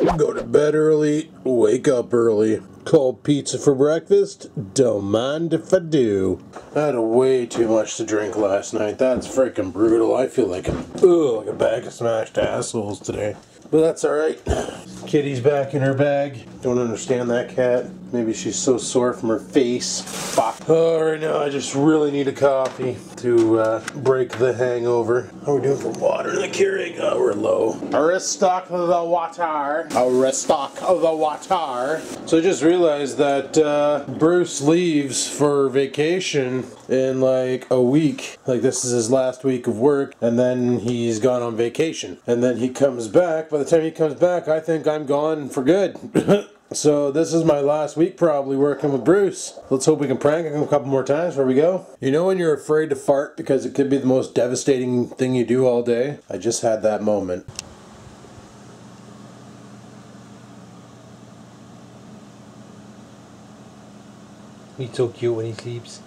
Go to bed early, wake up early. Call pizza for breakfast, don't mind if I do. I had way too much to drink last night. That's freaking brutal. I feel like a, ugh, like a bag of smashed assholes today. But that's alright. Kitty's back in her bag. Don't understand that cat. Maybe she's so sore from her face. Fuck. Oh, right now I just really need a coffee to uh, break the hangover. How are we doing for water the Keurig? Oh, we're low. Restock the water. A restock the water. So I just realized that uh, Bruce leaves for vacation in like a week. Like this is his last week of work, and then he's gone on vacation. And then he comes back. By the time he comes back, I think I'm gone for good. So this is my last week probably working with Bruce. Let's hope we can prank him a couple more times before we go. You know when you're afraid to fart because it could be the most devastating thing you do all day? I just had that moment. He's so cute when he sleeps.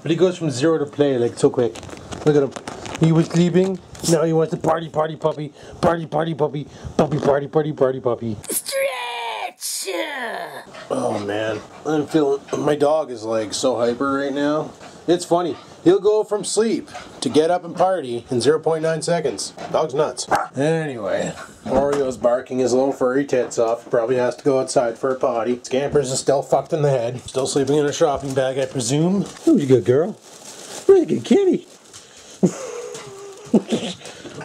But he goes from zero to play like so quick. Look at him. He was sleeping. Now he wants to party, party, puppy. Party, party, puppy. Puppy, party, party, party, puppy. Oh man, I'm feeling. My dog is like so hyper right now. It's funny. He'll go from sleep to get up and party in 0.9 seconds. Dog's nuts. Anyway, Oreo's barking his little furry tits off. Probably has to go outside for a potty. Scampers is still fucked in the head. Still sleeping in a shopping bag, I presume. Who's a good girl? Really good kitty.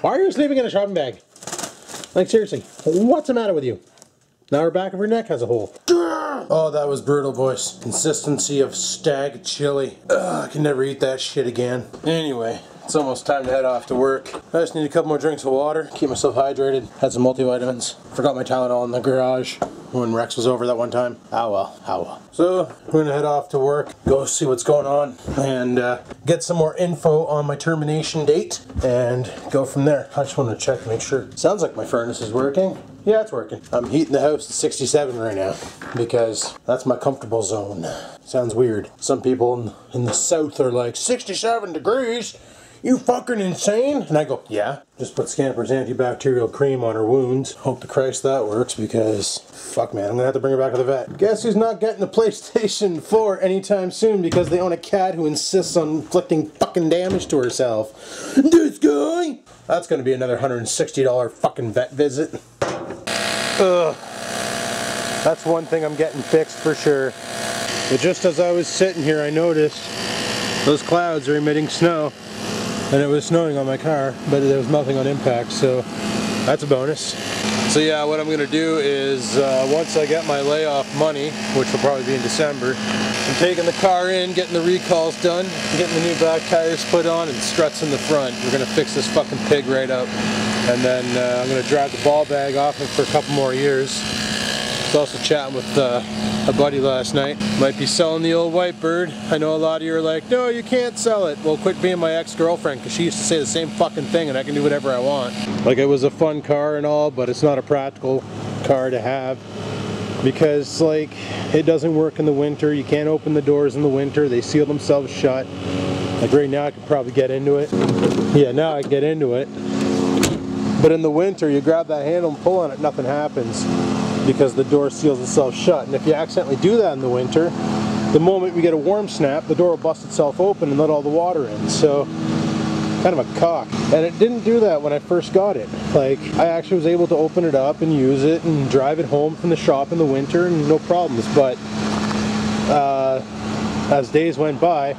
Why are you sleeping in a shopping bag? Like seriously, what's the matter with you? Now her back of her neck has a hole. Oh, that was brutal, boys. Consistency of Stagg chili. Ugh, I can never eat that shit again. Anyway, it's almost time to head off to work. I just need a couple more drinks of water, keep myself hydrated. Had some multivitamins. Forgot my Tylenol in the garage when Rex was over that one time. Ah well, ah well. So, we're gonna head off to work, go see what's going on, and uh, get some more info on my termination date, and go from there. I just want to check to make sure. Sounds like my furnace is working. Yeah, it's working. I'm heating the house to 67 right now because that's my comfortable zone. Sounds weird. Some people in, in the south are like, 67 degrees? You fucking insane? And I go, yeah. Just put Scamper's antibacterial cream on her wounds. Hope to Christ that works because, fuck man, I'm gonna have to bring her back to the vet. Guess who's not getting the PlayStation 4 anytime soon because they own a cat who insists on inflicting fucking damage to herself? This guy? That's gonna be another $160 fucking vet visit. Ugh. That's one thing I'm getting fixed for sure. But just as I was sitting here, I noticed those clouds are emitting snow. And it was snowing on my car, but there was nothing on impact, so that's a bonus. So yeah, what I'm gonna do is, uh, once I get my layoff money, which will probably be in December, I'm taking the car in, getting the recalls done, getting the new back tires put on, and struts in the front. We're gonna fix this fucking pig right up. And then uh, I'm gonna drive the ball bag off him for a couple more years. Was also chatting with uh, a buddy last night. Might be selling the old white bird. I know a lot of you are like, no, you can't sell it. Well, quit being my ex-girlfriend because she used to say the same fucking thing and I can do whatever I want. Like it was a fun car and all, but it's not a practical car to have because like it doesn't work in the winter. You can't open the doors in the winter. They seal themselves shut. Like right now I could probably get into it. Yeah, now I can get into it. But in the winter, you grab that handle and pull on it, nothing happens because the door seals itself shut. And if you accidentally do that in the winter, the moment we get a warm snap, the door will bust itself open and let all the water in. So, kind of a cock. And it didn't do that when I first got it. Like, I actually was able to open it up and use it and drive it home from the shop in the winter and no problems. But, uh, as days went by,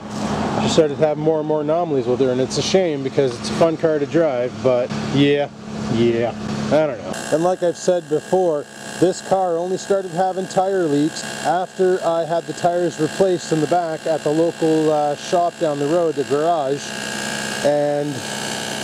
she started having more and more anomalies with her and it's a shame because it's a fun car to drive, but yeah, yeah, I don't know. And like I've said before, this car only started having tire leaks after I had the tires replaced in the back at the local uh, shop down the road, the garage, and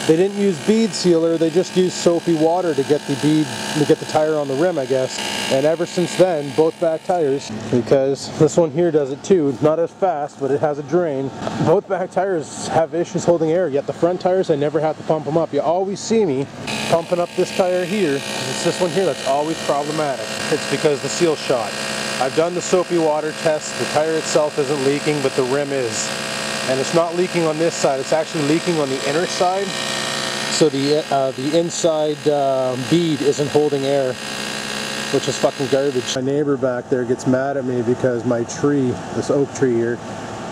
they didn't use bead sealer, they just used soapy water to get the bead, to get the tire on the rim, I guess. And ever since then, both back tires, because this one here does it too, not as fast, but it has a drain. Both back tires have issues holding air, yet the front tires, I never have to pump them up. You always see me pumping up this tire here. It's this one here that's always problematic. It's because the seal shot. I've done the soapy water test, the tire itself isn't leaking, but the rim is and it's not leaking on this side it's actually leaking on the inner side so the uh, the inside uh, bead isn't holding air which is fucking garbage. My neighbor back there gets mad at me because my tree, this oak tree here,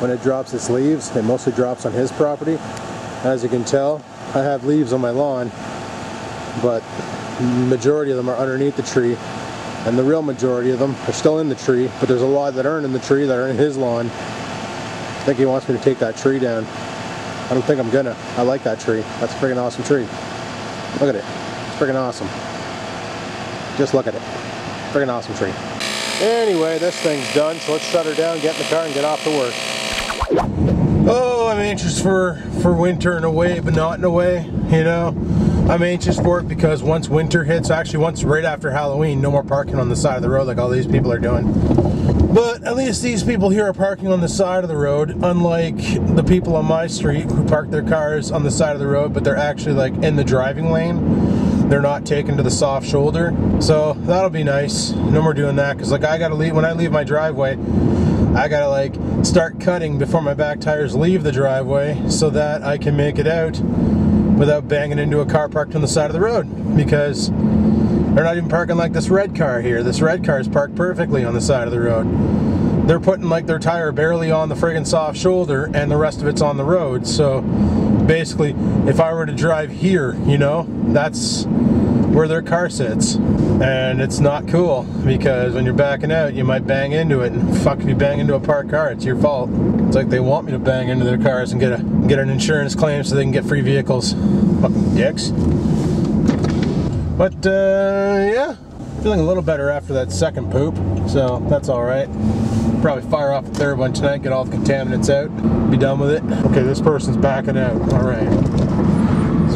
when it drops its leaves, it mostly drops on his property. As you can tell, I have leaves on my lawn, but majority of them are underneath the tree, and the real majority of them are still in the tree, but there's a lot that aren't in the tree that are in his lawn. Think he wants me to take that tree down. I don't think I'm gonna. I like that tree. That's a freaking awesome tree. Look at it. It's freaking awesome. Just look at it. Freaking awesome tree. Anyway, this thing's done, so let's shut her down, get in the car, and get off to work. Oh, I'm anxious for, for winter in a way, but not in a way, you know? I'm anxious for it because once winter hits, actually once right after Halloween, no more parking on the side of the road like all these people are doing. But at least these people here are parking on the side of the road, unlike the people on my street who park their cars on the side of the road, but they're actually like in the driving lane. They're not taken to the soft shoulder. So that'll be nice. No more doing that because like I gotta leave when I leave my driveway. I gotta like start cutting before my back tires leave the driveway so that I can make it out without banging into a car parked on the side of the road because they're not even parking like this red car here. This red car is parked perfectly on the side of the road. They're putting like their tire barely on the friggin' soft shoulder and the rest of it's on the road. So basically, if I were to drive here, you know, that's where their car sits. And it's not cool because when you're backing out, you might bang into it and fuck if you bang into a parked car, it's your fault. It's like they want me to bang into their cars and get a get an insurance claim so they can get free vehicles. Fucking dicks. But uh, yeah, feeling a little better after that second poop, so that's all right. Probably fire off the third one tonight, get all the contaminants out, be done with it. Okay, this person's backing out. All right.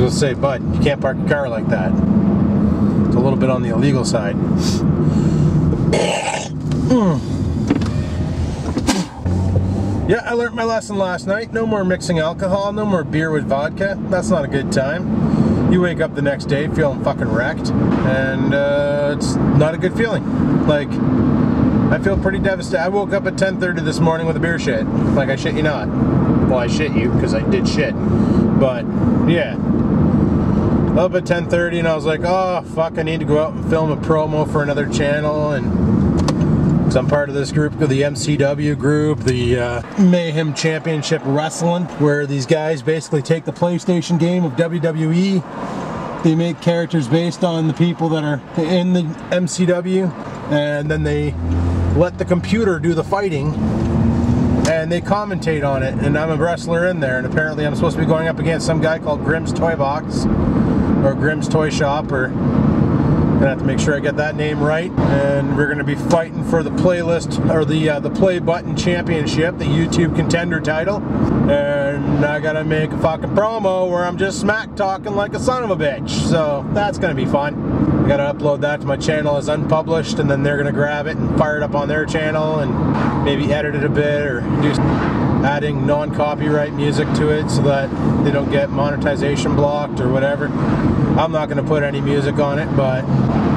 Gonna say, bud, you can't park a car like that. Bit on the illegal side. Yeah, I learned my lesson last night. No more mixing alcohol, no more beer with vodka. That's not a good time. You wake up the next day feeling fucking wrecked, and uh, it's not a good feeling. Like, I feel pretty devastated. I woke up at 10:30 this morning with a beer shit. Like I shit you not. Well, I shit you because I did shit. But yeah, up at 10:30, and I was like, oh fuck, I need to go out and film a promo for another channel, and I'm part of this group, the MCW group, the uh, Mayhem Championship Wrestling, where these guys basically take the PlayStation game of WWE. They make characters based on the people that are in the MCW, and then they let the computer do the fighting and they commentate on it. And I'm a wrestler in there and apparently I'm supposed to be going up against some guy called Grimm's Toy Box or Grimm's Toy Shop or gonna have to make sure I get that name right. And we're gonna be fighting for the playlist or the uh, the play button championship the YouTube contender title. And I gotta make a fucking promo where I'm just smack talking like a son of a bitch. So that's gonna be fun. I gotta upload that to my channel as unpublished and then they're gonna grab it and fire it up on their channel and maybe edit it a bit or do adding non-copyright music to it so that they don't get monetization blocked or whatever. I'm not going to put any music on it, but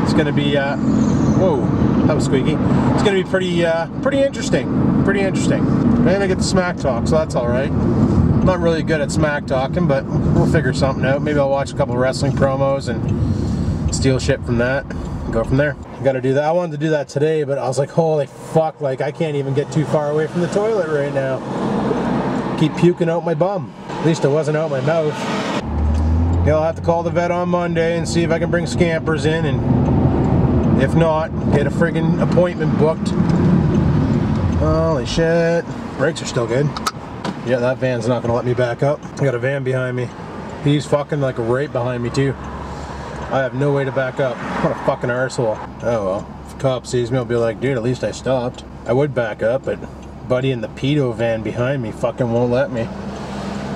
it's going to be, uh, whoa, that was squeaky. It's going to be pretty, uh, pretty interesting, pretty interesting. And I get the smack talk, so that's all right. I'm not really good at smack talking, but we'll figure something out. Maybe I'll watch a couple wrestling promos and steal shit from that. Go from there. I gotta do that. I wanted to do that today, but I was like, holy fuck, like I can't even get too far away from the toilet right now keep puking out my bum. At least it wasn't out my mouth. Yeah, I'll have to call the vet on Monday and see if I can bring scampers in and if not, get a friggin' appointment booked. Holy shit. Brakes are still good. Yeah, that van's not gonna let me back up. I got a van behind me. He's fucking like right behind me too. I have no way to back up. What a fucking arsehole. Oh well. If a cop sees me, I'll be like, dude, at least I stopped. I would back up, but buddy in the pedo van behind me fucking won't let me.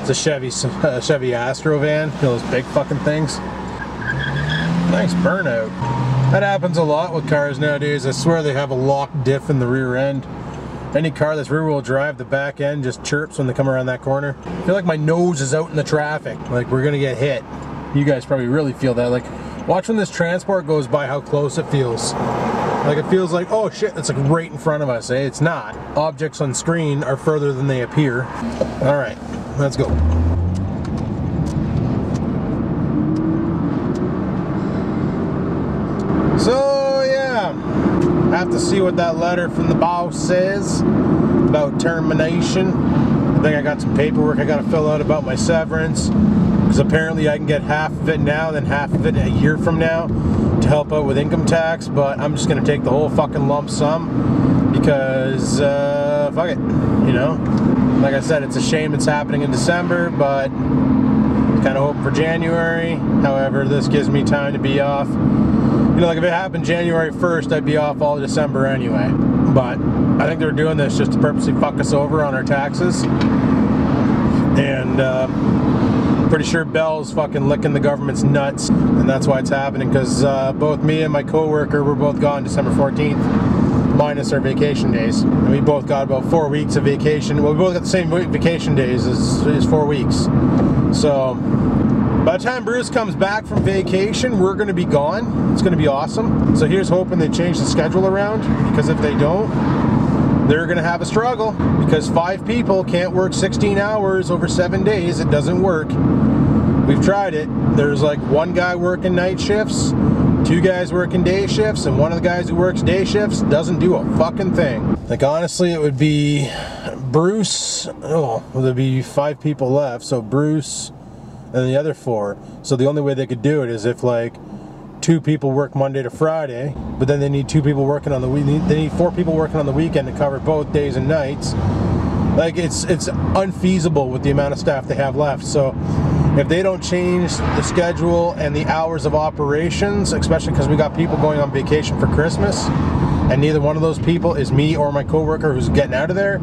It's a Chevy, a Chevy Astro van, you know those big fucking things. Nice burnout. That happens a lot with cars nowadays. I swear they have a locked diff in the rear end. Any car that's rear wheel drive, the back end just chirps when they come around that corner. I feel like my nose is out in the traffic. Like we're gonna get hit. You guys probably really feel that. Like watch when this transport goes by how close it feels. Like it feels like, oh shit, that's like right in front of us. Eh? It's not. Objects on screen are further than they appear. All right, let's go. So yeah, I have to see what that letter from the boss says about termination. I think I got some paperwork I got to fill out about my severance because apparently I can get half of it now, then half of it a year from now to help out with income tax. But I'm just gonna take the whole fucking lump sum because uh, fuck it, you know. Like I said, it's a shame it's happening in December, but kind of hope for January. However, this gives me time to be off. You know, like if it happened January 1st, I'd be off all December anyway. But I think they're doing this just to purposely fuck us over on our taxes. And uh, pretty sure Bell's fucking licking the government's nuts, and that's why it's happening. Because uh, both me and my coworker were both gone December 14th, minus our vacation days. And we both got about four weeks of vacation. Well, we both got the same vacation days as, as four weeks. So by the time Bruce comes back from vacation, we're going to be gone. It's going to be awesome. So here's hoping they change the schedule around because if they don't, they're going to have a struggle because five people can't work 16 hours over seven days. It doesn't work. We've tried it. There's like one guy working night shifts, two guys working day shifts, and one of the guys who works day shifts doesn't do a fucking thing. Like honestly, it would be Bruce. Oh, well, there'd be five people left. So Bruce and the other four. So the only way they could do it is if like two people work Monday to Friday, but then they need two people working on the week. They need four people working on the weekend to cover both days and nights. Like it's it's unfeasible with the amount of staff they have left. So if they don't change the schedule and the hours of operations, especially because we got people going on vacation for Christmas, and neither one of those people is me or my coworker who's getting out of there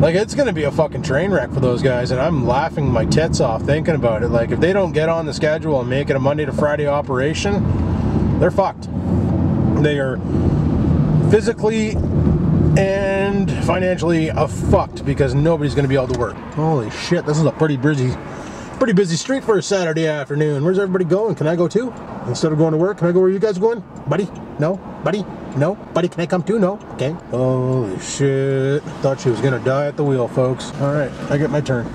like it's gonna be a fucking train wreck for those guys, and I'm laughing my tits off thinking about it. Like if they don't get on the schedule and make it a Monday to Friday operation, they're fucked. They are physically and financially uh, fucked because nobody's gonna be able to work. Holy shit, this is a pretty busy, pretty busy street for a Saturday afternoon. Where's everybody going? Can I go too? Instead of going to work, can I go where you guys are going? Buddy? No? Buddy? No? Buddy, can I come too? No? Okay. Holy shit. Thought she was gonna die at the wheel, folks. Alright, I get my turn.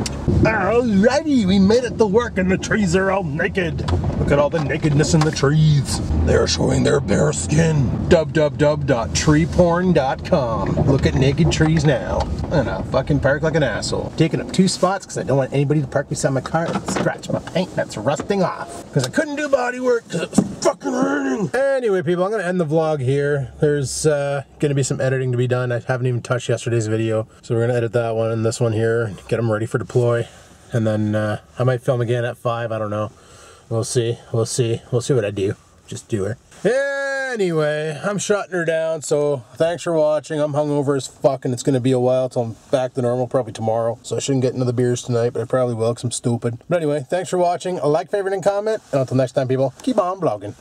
Alrighty, we made it to work and the trees are all naked. Look at all the nakedness in the trees. They're showing their bare skin. www.treeporn.com. Look at naked trees now. And I'll fucking park like an asshole. Taking up two spots because I don't want anybody to park beside my car and scratch my paint that's rusting off. Because I couldn't do body work because it was fucking raining. Anyway, people, I'm going to end the vlog here. There's uh, going to be some editing to be done. I haven't even touched yesterday's video. So we're going to edit that one and this one here, get them ready for deploy. And then uh, I might film again at 5, I don't know. We'll see. We'll see. We'll see what I do. Just do her. Anyway, I'm shutting her down, so thanks for watching. I'm hungover as fuck, and it's going to be a while till I'm back to normal, probably tomorrow. So I shouldn't get into the beers tonight, but I probably will because I'm stupid. But anyway, thanks for watching. A like, favorite, and comment. And until next time, people, keep on blogging.